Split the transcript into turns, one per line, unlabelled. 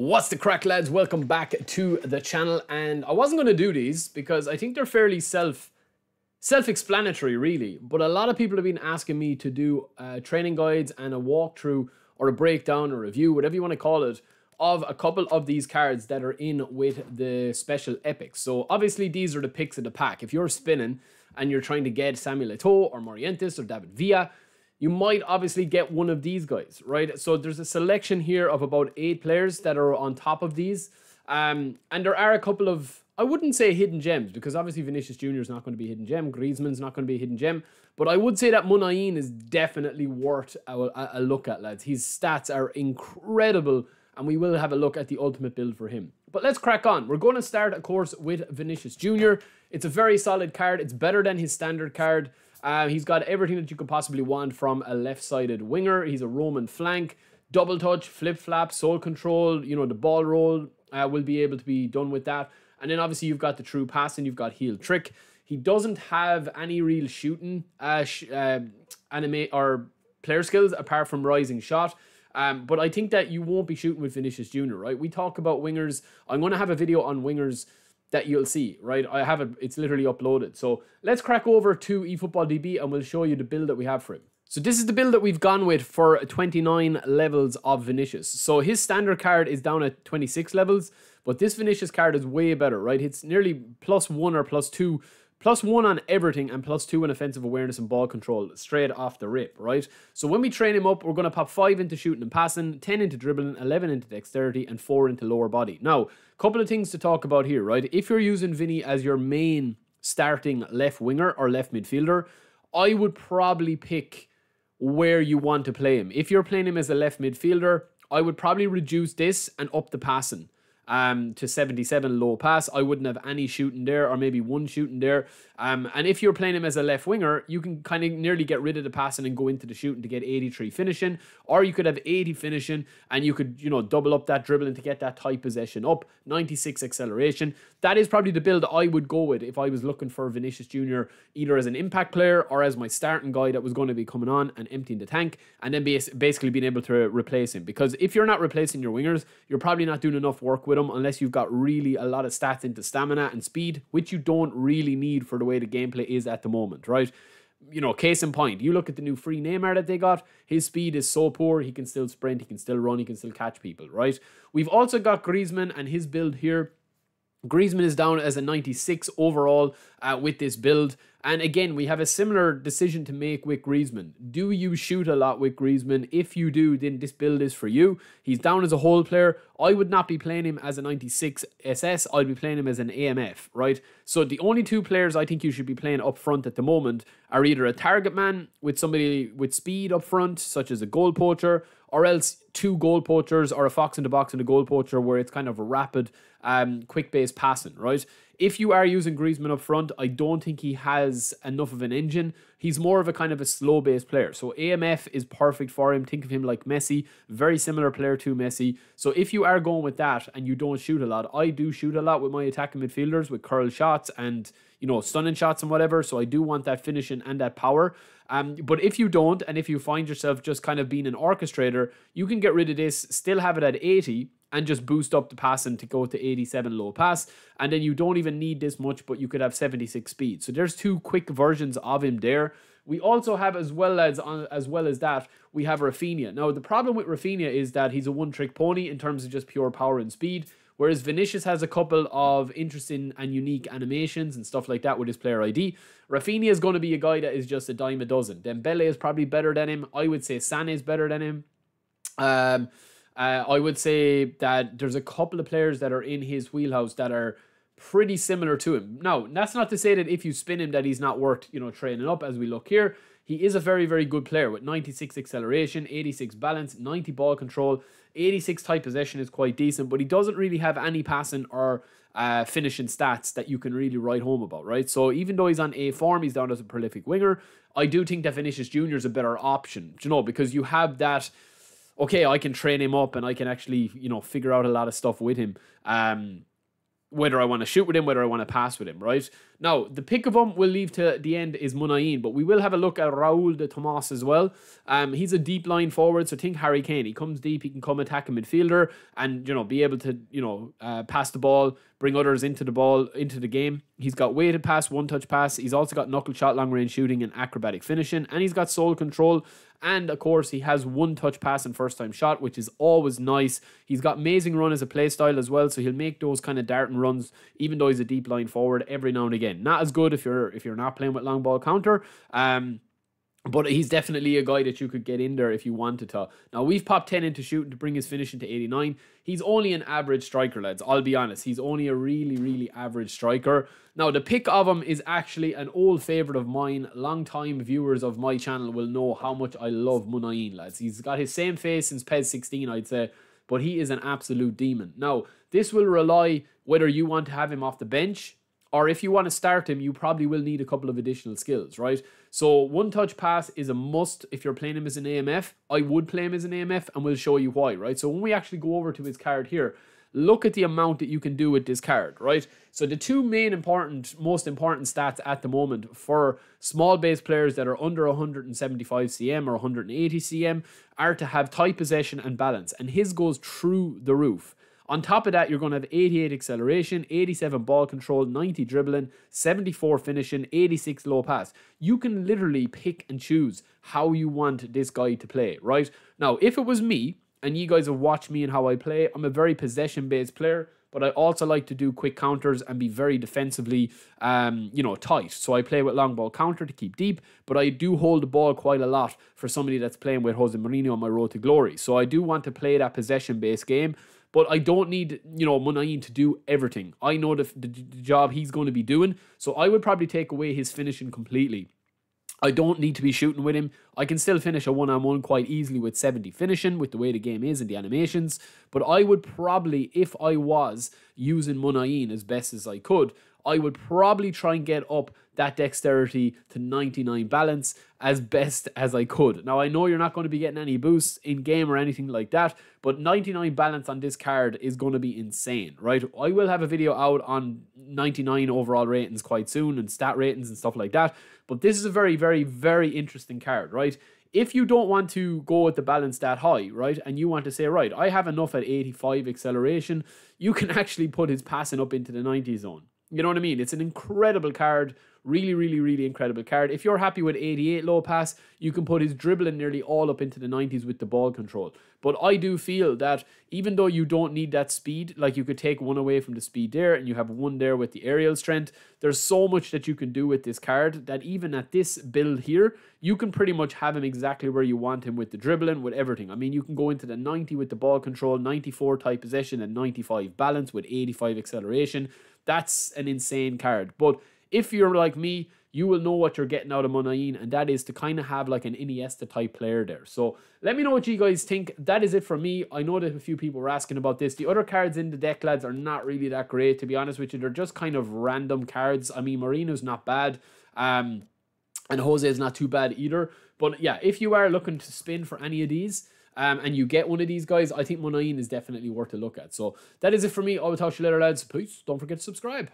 What's the crack, lads? Welcome back to the channel. And I wasn't going to do these because I think they're fairly self self-explanatory, really. But a lot of people have been asking me to do uh, training guides and a walkthrough or a breakdown or review, whatever you want to call it, of a couple of these cards that are in with the special epics. So obviously these are the picks of the pack. If you're spinning and you're trying to get Samuel Eto'o or Morientes or David Villa, you might obviously get one of these guys, right? So there's a selection here of about eight players that are on top of these. Um, and there are a couple of, I wouldn't say hidden gems, because obviously Vinicius Jr. is not going to be a hidden gem. Griezmann's not going to be a hidden gem. But I would say that Muniain is definitely worth a, a, a look at, lads. His stats are incredible, and we will have a look at the ultimate build for him. But let's crack on. We're going to start, of course, with Vinicius Jr. It's a very solid card. It's better than his standard card. Uh, he's got everything that you could possibly want from a left-sided winger. He's a Roman flank, double touch, flip flap, sole control. You know the ball roll uh, will be able to be done with that. And then obviously you've got the true pass and You've got heel trick. He doesn't have any real shooting uh, sh uh, anime or player skills apart from rising shot. Um, but I think that you won't be shooting with Vinicius Jr. Right? We talk about wingers. I'm going to have a video on wingers that you'll see, right? I have it, it's literally uploaded. So let's crack over to eFootball DB and we'll show you the build that we have for him. So this is the build that we've gone with for 29 levels of Vinicius. So his standard card is down at 26 levels, but this Vinicius card is way better, right? It's nearly plus one or plus two plus one on everything and plus two in offensive awareness and ball control straight off the rip, right? So when we train him up, we're going to pop five into shooting and passing, 10 into dribbling, 11 into dexterity, and four into lower body. Now, couple of things to talk about here, right? If you're using Vinny as your main starting left winger or left midfielder, I would probably pick where you want to play him. If you're playing him as a left midfielder, I would probably reduce this and up the passing um, to 77 low pass. I wouldn't have any shooting there, or maybe one shooting there. Um, and if you're playing him as a left winger, you can kind of nearly get rid of the passing and go into the shooting to get 83 finishing, or you could have 80 finishing and you could, you know, double up that dribbling to get that tight possession up, 96 acceleration. That is probably the build I would go with if I was looking for Vinicius Jr. either as an impact player or as my starting guy that was going to be coming on and emptying the tank, and then basically being able to replace him. Because if you're not replacing your wingers, you're probably not doing enough work with them unless you've got really a lot of stats into stamina and speed, which you don't really need for the way the gameplay is at the moment, right? You know, case in point, you look at the new free Neymar that they got, his speed is so poor, he can still sprint, he can still run, he can still catch people, right? We've also got Griezmann and his build here. Griezmann is down as a 96 overall uh, with this build. And again, we have a similar decision to make with Griezmann. Do you shoot a lot with Griezmann? If you do, then this build is for you. He's down as a hole player. I would not be playing him as a 96 SS. I'd be playing him as an AMF, right? So the only two players I think you should be playing up front at the moment are either a target man with somebody with speed up front, such as a goal poacher, or else two goal poachers or a fox in the box and a goal poacher where it's kind of a rapid, um, quick base passing, right? If you are using Griezmann up front, I don't think he has enough of an engine. He's more of a kind of a slow base player. So AMF is perfect for him. Think of him like Messi, very similar player to Messi. So if you are going with that and you don't shoot a lot, I do shoot a lot with my attacking midfielders with curl shots and you know stunning shots and whatever. So I do want that finishing and that power. Um, but if you don't, and if you find yourself just kind of being an orchestrator, you can get rid of this, still have it at 80, and just boost up the passing to go to 87 low pass. And then you don't even need this much, but you could have 76 speed. So there's two quick versions of him there. We also have as well as as well as that, we have Raphinha. Now the problem with Raphinha is that he's a one-trick pony in terms of just pure power and speed. Whereas Vinicius has a couple of interesting and unique animations and stuff like that with his player ID. Raphinha is going to be a guy that is just a dime a dozen. Dembele is probably better than him. I would say Sané is better than him. Um, uh, I would say that there's a couple of players that are in his wheelhouse that are pretty similar to him. Now, that's not to say that if you spin him that he's not worth, you know, training up as we look here. He is a very, very good player with 96 acceleration, 86 balance, 90 ball control, 86 tight possession is quite decent, but he doesn't really have any passing or uh, finishing stats that you can really write home about, right? So even though he's on A form, he's down as a prolific winger. I do think that Vinicius Jr. is a better option, you know, because you have that okay, I can train him up and I can actually, you know, figure out a lot of stuff with him. Um, whether I want to shoot with him, whether I want to pass with him, right? Now, the pick of him we'll leave to the end is Muniain, but we will have a look at Raul de Tomas as well. Um, he's a deep lying forward, so think Harry Kane. He comes deep, he can come attack a midfielder and, you know, be able to, you know, uh, pass the ball, bring others into the ball, into the game. He's got weighted pass, one touch pass. He's also got knuckle shot, long range shooting, and acrobatic finishing. And he's got sole control. And of course, he has one touch pass and first time shot, which is always nice. He's got amazing run as a play style as well, so he'll make those kind of darting runs, even though he's a deep lying forward every now and again. Not as good if you're if you're not playing with long ball counter. Um, but he's definitely a guy that you could get in there if you wanted to. Now, we've popped 10 into shooting to bring his finishing to 89. He's only an average striker, lads. I'll be honest. He's only a really, really average striker. Now, the pick of him is actually an old favourite of mine. Long-time viewers of my channel will know how much I love Muniain, lads. He's got his same face since PES 16, I'd say. But he is an absolute demon. Now, this will rely whether you want to have him off the bench or if you want to start him, you probably will need a couple of additional skills, right? So one touch pass is a must if you're playing him as an AMF. I would play him as an AMF and we'll show you why, right? So when we actually go over to his card here, look at the amount that you can do with this card, right? So the two main important, most important stats at the moment for small base players that are under 175 cm or 180 cm are to have tight possession and balance. And his goes through the roof. On top of that, you're going to have 88 acceleration, 87 ball control, 90 dribbling, 74 finishing, 86 low pass. You can literally pick and choose how you want this guy to play, right? Now, if it was me, and you guys have watched me and how I play, I'm a very possession based player but I also like to do quick counters and be very defensively, um, you know, tight. So I play with long ball counter to keep deep, but I do hold the ball quite a lot for somebody that's playing with Jose Mourinho on my road to glory. So I do want to play that possession based game. But I don't need, you know, Muniain to do everything. I know the, the, the job he's going to be doing. So I would probably take away his finishing completely. I don't need to be shooting with him. I can still finish a one on one quite easily with 70 finishing with the way the game is and the animations. But I would probably, if I was using Muniain as best as I could, I would probably try and get up that dexterity to 99 balance as best as I could. Now, I know you're not going to be getting any boosts in game or anything like that, but 99 balance on this card is going to be insane, right? I will have a video out on 99 overall ratings quite soon and stat ratings and stuff like that, but this is a very, very, very interesting card, right? if you don't want to go with the balance that high, right, and you want to say, right, I have enough at 85 acceleration, you can actually put his passing up into the 90 zone. You know what I mean? It's an incredible card. Really, really, really incredible card. If you're happy with 88 low pass, you can put his dribbling nearly all up into the 90s with the ball control. But I do feel that even though you don't need that speed, like you could take one away from the speed there and you have one there with the aerial strength, there's so much that you can do with this card that even at this build here, you can pretty much have him exactly where you want him with the dribbling, with everything. I mean, you can go into the 90 with the ball control, 94 tight possession, and 95 balance with 85 acceleration. That's an insane card. But if you're like me, you will know what you're getting out of Muniain, and that is to kind of have like an Iniesta type player there. So let me know what you guys think. That is it for me. I know that a few people were asking about this. The other cards in the deck, lads, are not really that great, to be honest with you. They're just kind of random cards. I mean, Marino's not bad. Um, and Jose is not too bad either. But yeah, if you are looking to spin for any of these, um, and you get one of these guys, I think Muniain is definitely worth a look at. So that is it for me. I will talk to you later, lads. Peace. Don't forget to subscribe.